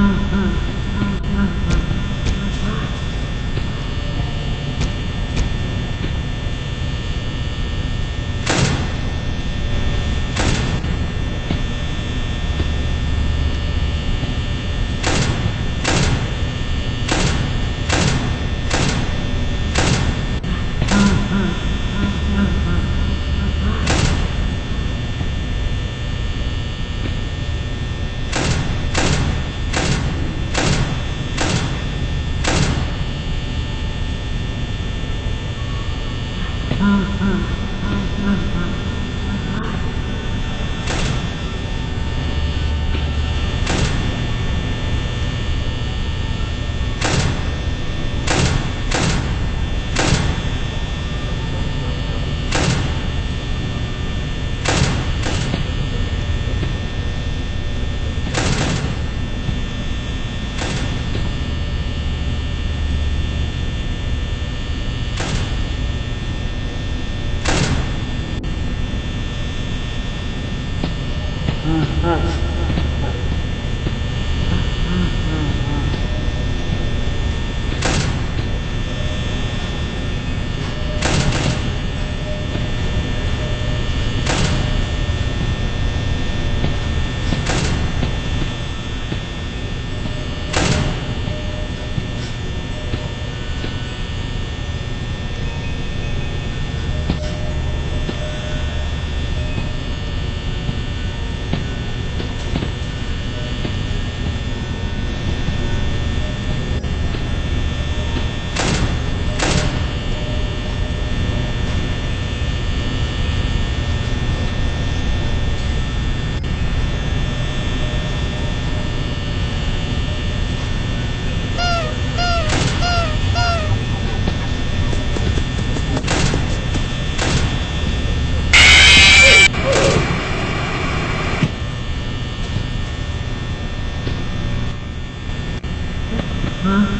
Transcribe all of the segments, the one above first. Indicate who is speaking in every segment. Speaker 1: 嗯嗯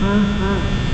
Speaker 1: 嗯嗯。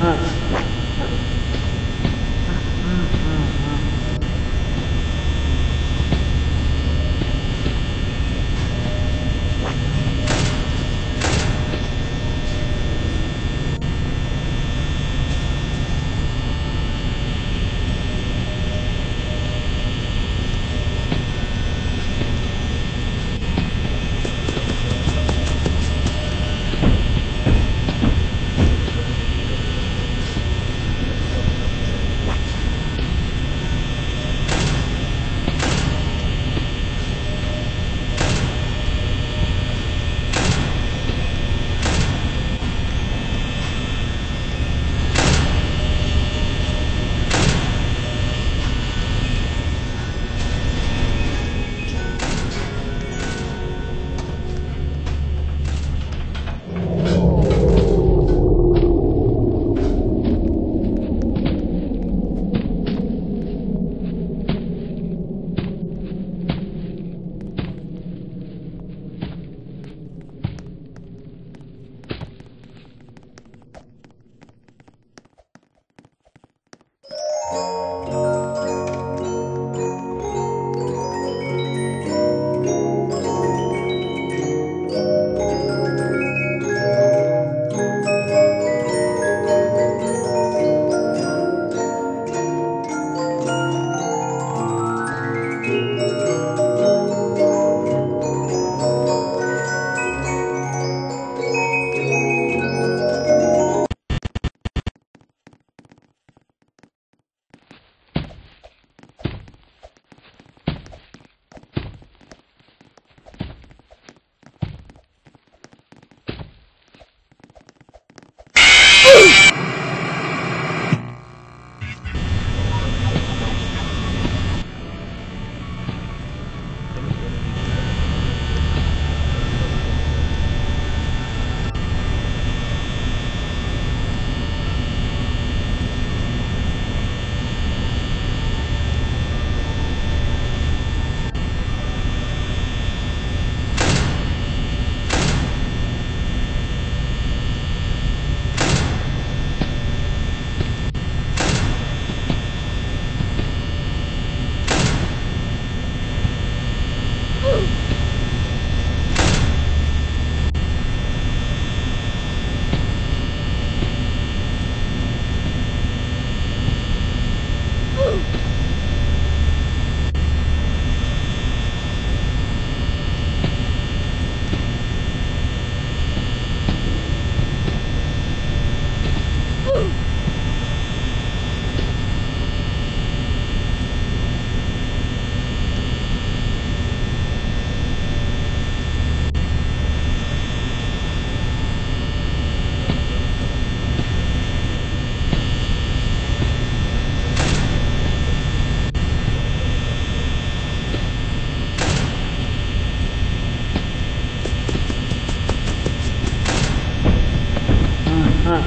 Speaker 1: 嗯。